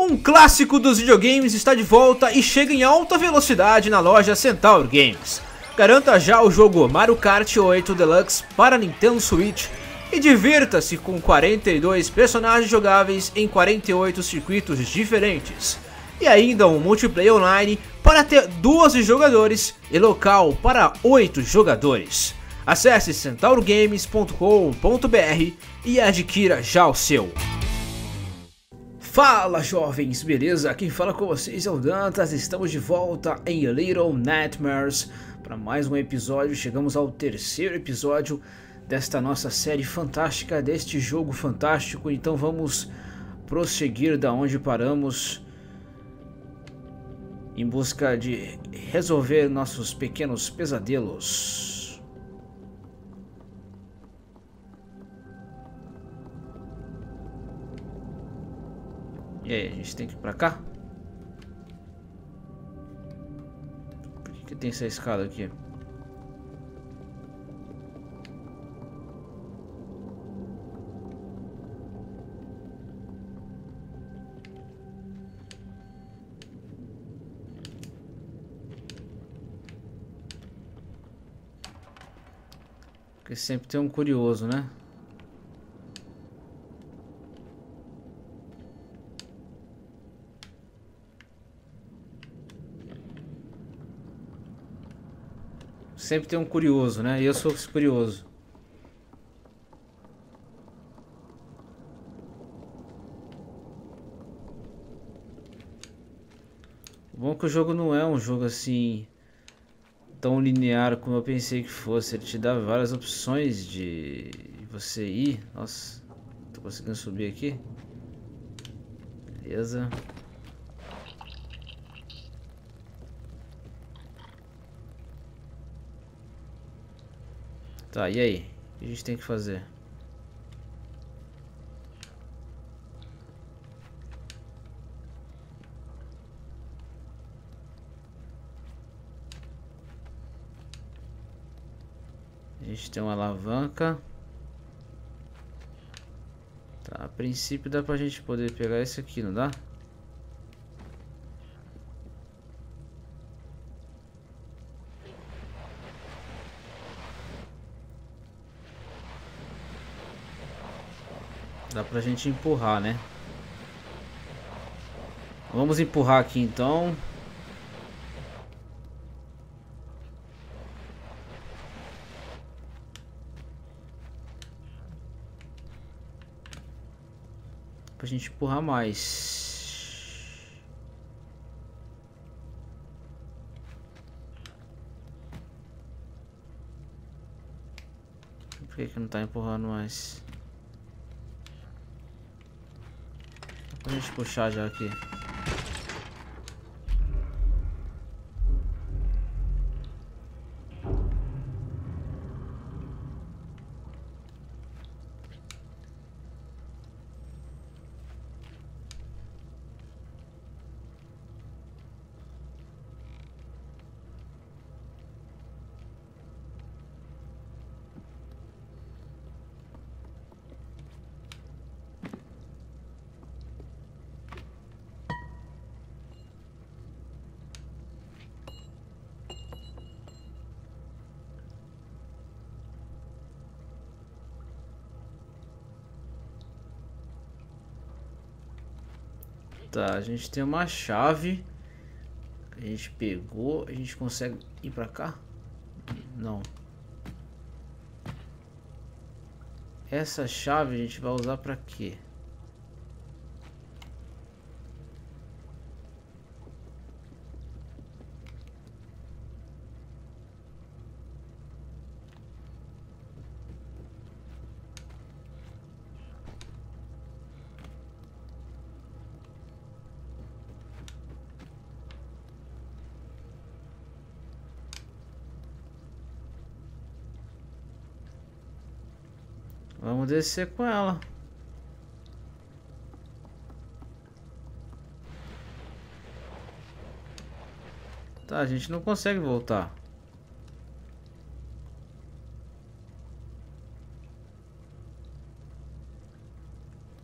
Um clássico dos videogames está de volta e chega em alta velocidade na loja Centaur Games. Garanta já o jogo Mario Kart 8 Deluxe para Nintendo Switch e divirta-se com 42 personagens jogáveis em 48 circuitos diferentes. E ainda um multiplayer online para até 12 jogadores e local para 8 jogadores. Acesse centaurgames.com.br e adquira já o seu. Fala jovens, beleza? Quem fala com vocês é o Dantas, estamos de volta em Little Nightmares para mais um episódio, chegamos ao terceiro episódio desta nossa série fantástica, deste jogo fantástico, então vamos prosseguir da onde paramos em busca de resolver nossos pequenos pesadelos. E aí, a gente tem que ir pra cá? Por que, que tem essa escada aqui? Porque sempre tem um curioso, né? Sempre tem um curioso, né? Eu sou curioso. O bom é que o jogo não é um jogo assim tão linear como eu pensei que fosse. Ele te dá várias opções de você ir. Nossa, tô conseguindo subir aqui. Beleza. Tá, e aí? O que a gente tem que fazer? A gente tem uma alavanca. Tá, a princípio dá pra gente poder pegar esse aqui, não dá? Dá pra gente empurrar, né? Vamos empurrar aqui então. Pra gente empurrar mais. Por que, que não tá empurrando mais? Pra gente puxar já aqui. Tá, a gente tem uma chave. A gente pegou. A gente consegue ir pra cá? Não. Essa chave a gente vai usar pra quê? Vamos descer com ela. Tá, a gente não consegue voltar.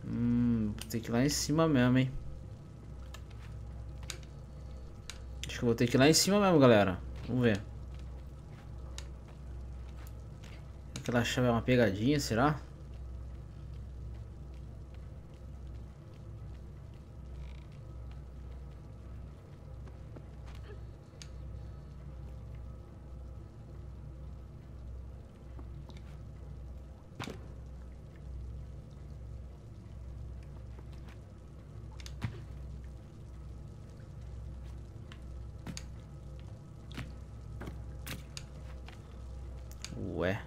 Hum, tem que ir lá em cima mesmo, hein? Acho que eu vou ter que ir lá em cima mesmo, galera. Vamos ver. Aquela chave é uma pegadinha, será? Ué.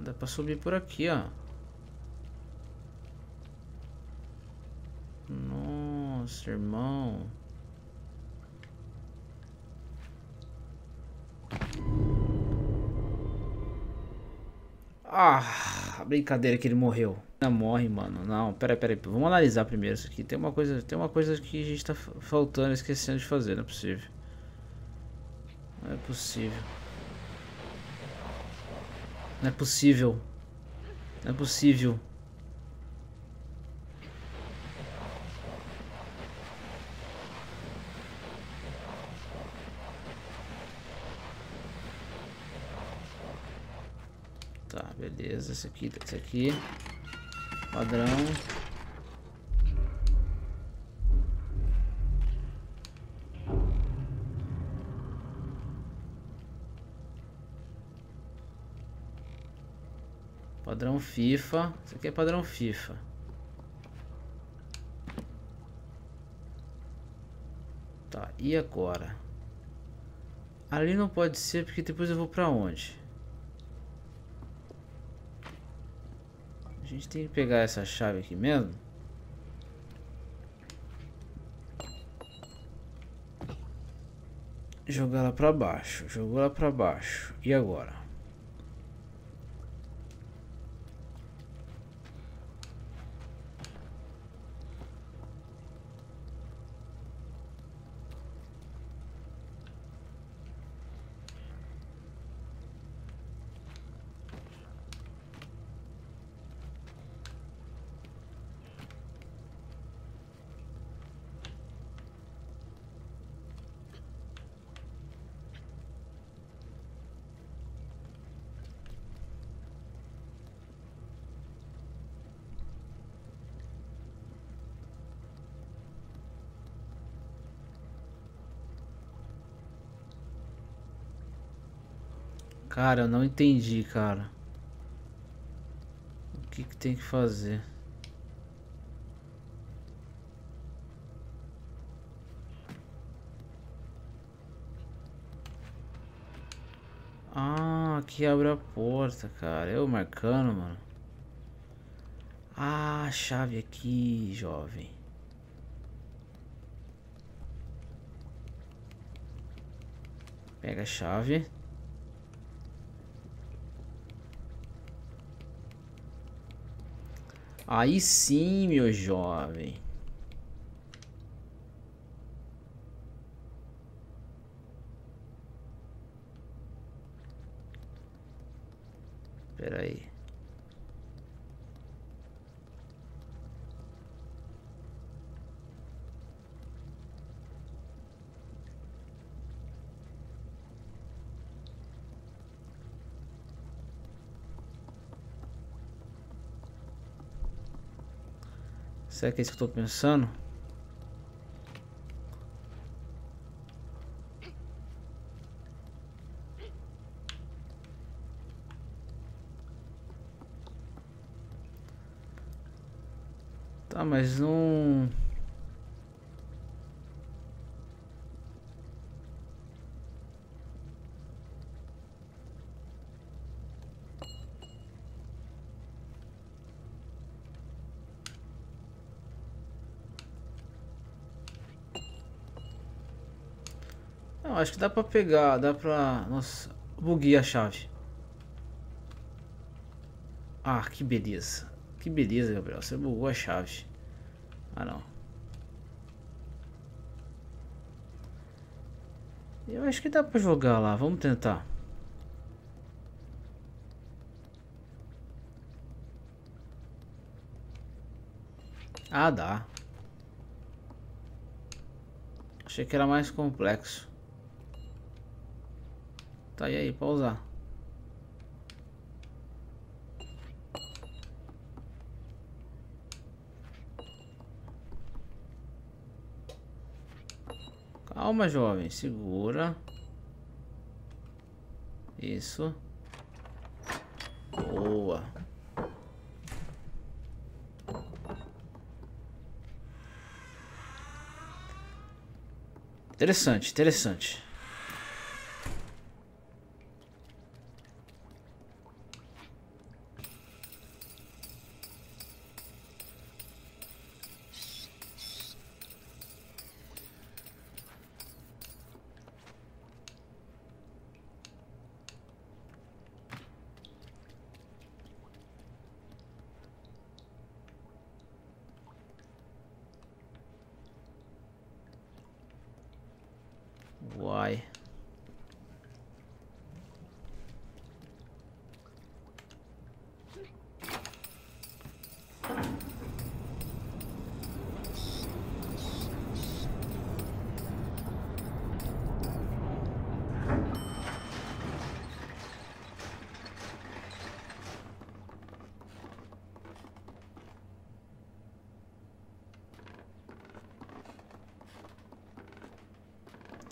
Dá pra subir por aqui, ó. Nossa, irmão. Ah, brincadeira que ele morreu. Não morre, mano. Não, pera, pera. Vamos analisar primeiro isso aqui. Tem uma coisa, tem uma coisa que a gente tá faltando, esquecendo de fazer. Não é possível. Não é possível. Não é possível. Não é possível. Tá, beleza. Esse aqui, esse aqui. Padrão. Padrão FIFA. Isso aqui é padrão FIFA. Tá, e agora? Ali não pode ser porque depois eu vou pra onde? A gente tem que pegar essa chave aqui mesmo. Jogar ela pra baixo. Jogou ela pra baixo. E agora? Cara, eu não entendi, cara. O que, que tem que fazer? Ah, aqui abre a porta, cara. Eu marcando, mano. Ah, a chave aqui, jovem. Pega a chave. Aí sim, meu jovem. Espera aí. Será que é isso que eu tô pensando? Tá, mas não... acho que dá pra pegar, dá pra... Nossa, buguei a chave. Ah, que beleza. Que beleza, Gabriel. Você bugou a chave. Ah, não. Eu acho que dá pra jogar lá. Vamos tentar. Ah, dá. Achei que era mais complexo. Tá, e aí, pausar. Calma, jovem. Segura. Isso. Boa. Interessante, interessante.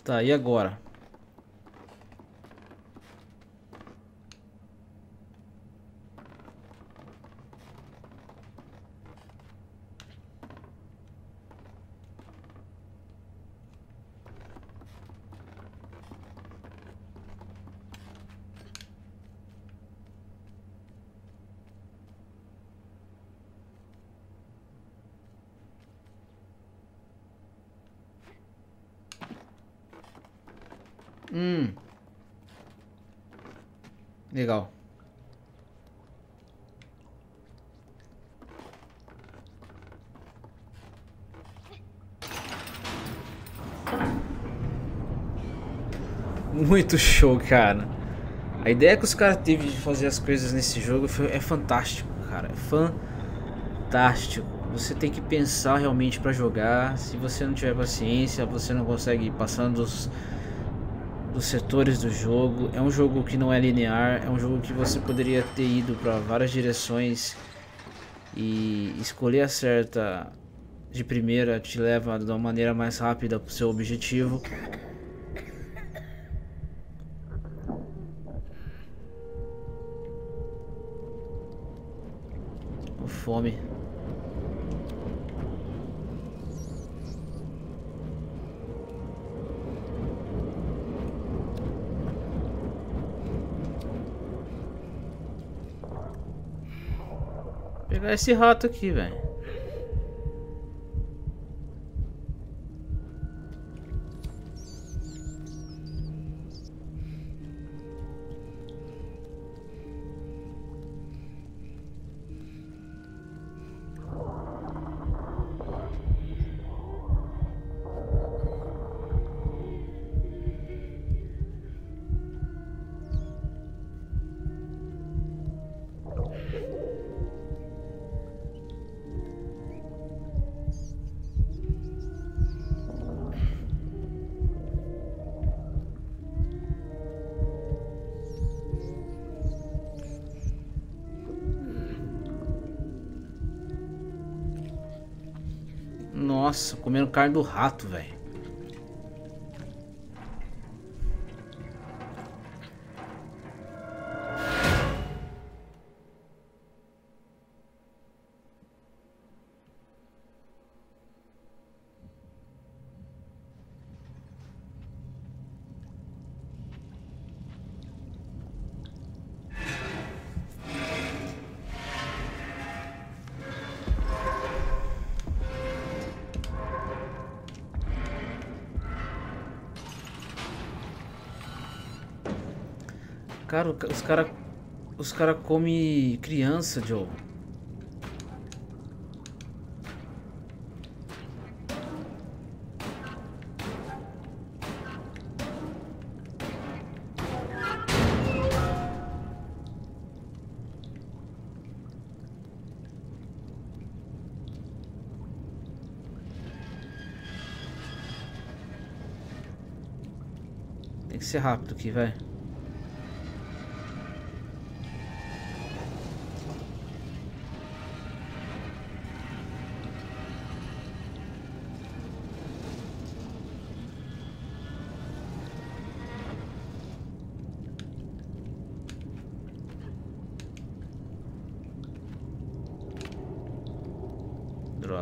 Tá, e agora? Hum. Legal. Muito show, cara. A ideia que os caras teve de fazer as coisas nesse jogo foi, é fantástico, cara. É fantástico. Você tem que pensar realmente para jogar. Se você não tiver paciência, você não consegue ir passando os dos setores do jogo. É um jogo que não é linear, é um jogo que você poderia ter ido para várias direções e escolher a certa de primeira te leva de uma maneira mais rápida para o seu objetivo. Fome. Esse rato aqui, velho. Nossa, comendo carne do rato, velho. Cara, os cara os cara come criança, Joe. Tem que ser rápido aqui, velho.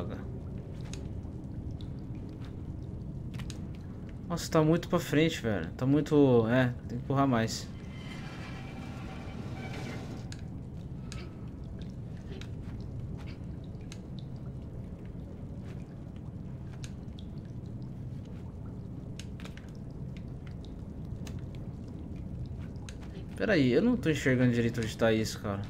droga. Nossa, tá muito pra frente, velho. Tá muito... É, tem que empurrar mais. Pera aí, eu não tô enxergando direito onde tá isso, cara.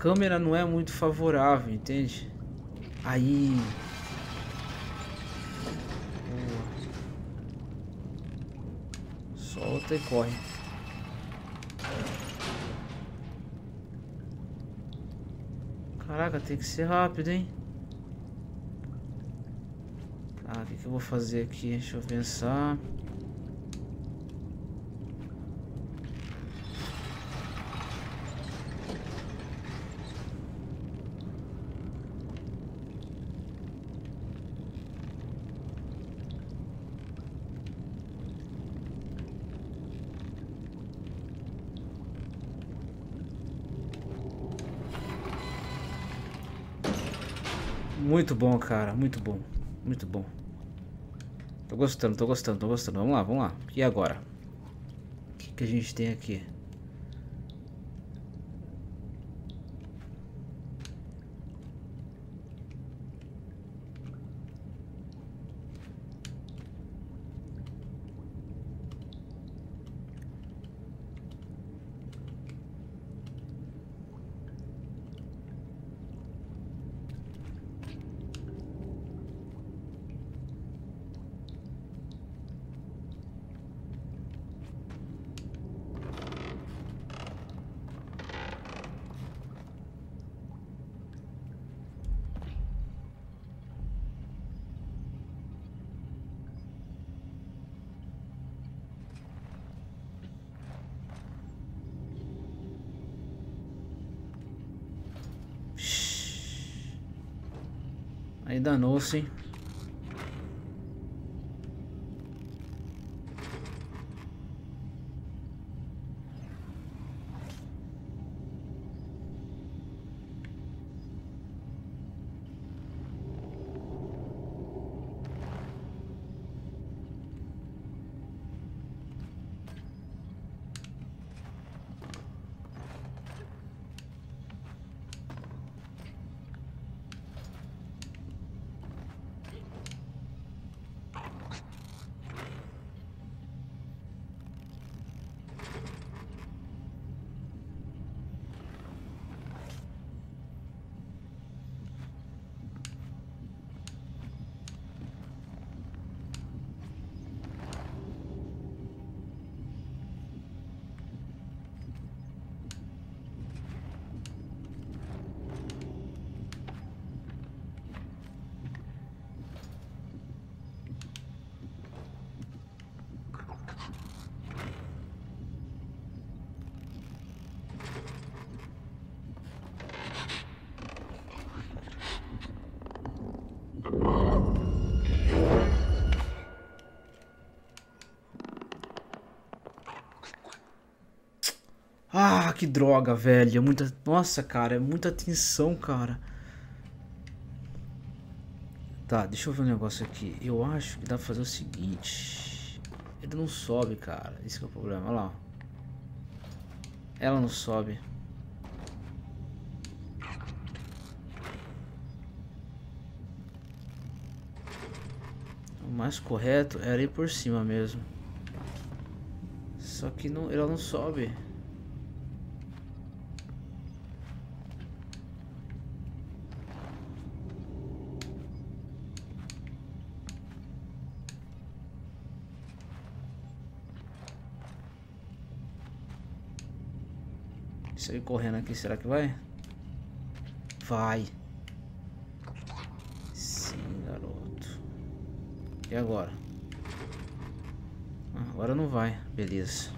Câmera não é muito favorável, entende? Aí... Solta e corre. Caraca, tem que ser rápido, hein? Ah, o que, que eu vou fazer aqui? Deixa eu pensar. Muito bom, cara. Muito bom. Muito bom. Tô gostando, tô gostando, tô gostando. Vamos lá, vamos lá. E agora? O que, que a gente tem aqui? Aí danou-se. Ah, que droga, velho. É muita... Nossa, cara, é muita tensão, cara. Tá, deixa eu ver um negócio aqui. Eu acho que dá pra fazer o seguinte. Ele não sobe, cara. Esse é o problema. Olha lá. Ela não sobe. O mais correto era ir por cima mesmo. Só que não, ela não sobe. Sair correndo aqui, será que vai? Vai. Sim, garoto. E agora? Ah, agora não vai. Beleza.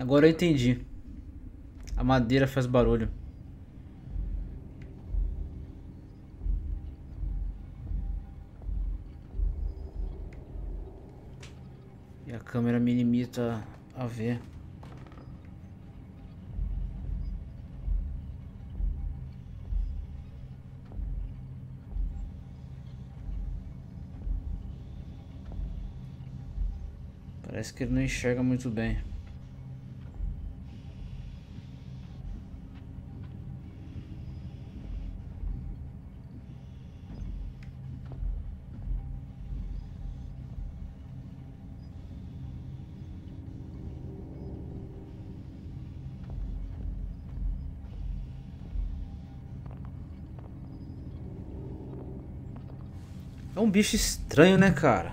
Agora eu entendi. A madeira faz barulho. E a câmera me limita a ver. Parece que ele não enxerga muito bem. É um bicho estranho, né, cara?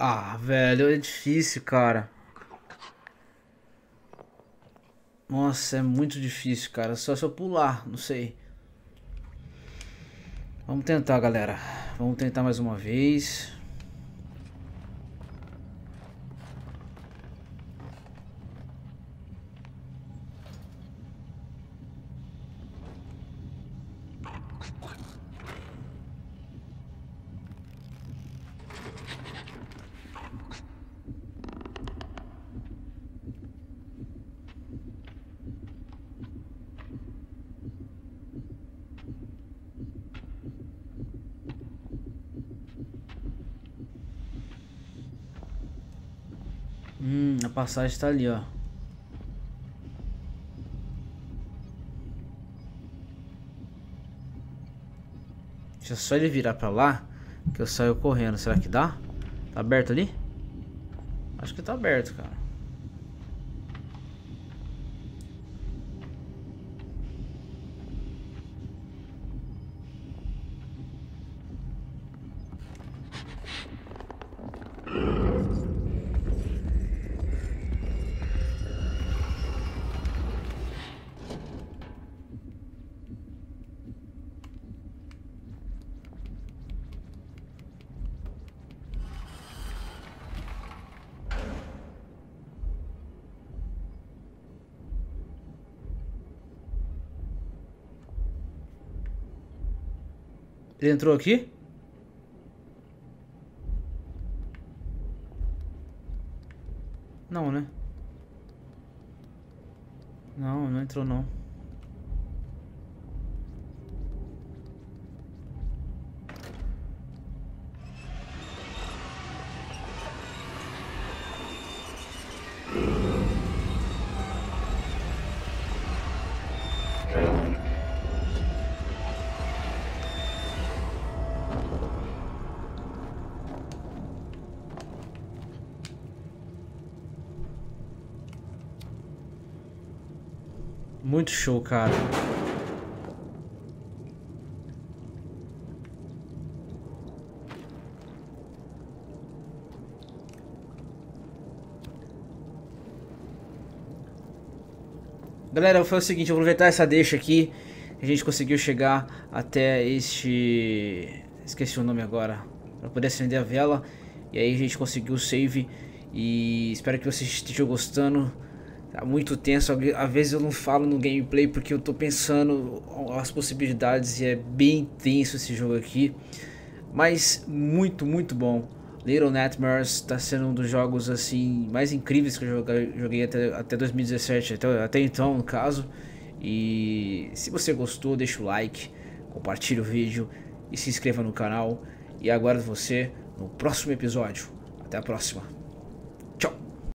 Ah, velho, é difícil, cara. Nossa, é muito difícil, cara. Só se eu pular, não sei. Vamos tentar, galera. Vamos tentar mais uma vez. Hum, a passagem está ali, ó. Deixa só ele virar pra lá, que eu saio correndo. Será que dá? Tá aberto ali? Acho que tá aberto, cara. Ele entrou aqui? Não, né? Não, não entrou não. muito show, cara. Galera, foi o seguinte, eu vou aproveitar essa deixa aqui. A gente conseguiu chegar até este... Esqueci o nome agora. Pra poder acender a vela. E aí a gente conseguiu o save. E espero que vocês estejam gostando. Tá muito tenso, às vezes eu não falo no gameplay porque eu tô pensando as possibilidades e é bem tenso esse jogo aqui. Mas muito, muito bom. Little Nightmares está sendo um dos jogos assim mais incríveis que eu joguei até, até 2017, até, até então no caso. E se você gostou, deixa o like, compartilhe o vídeo e se inscreva no canal. E aguardo você no próximo episódio. Até a próxima. Tchau.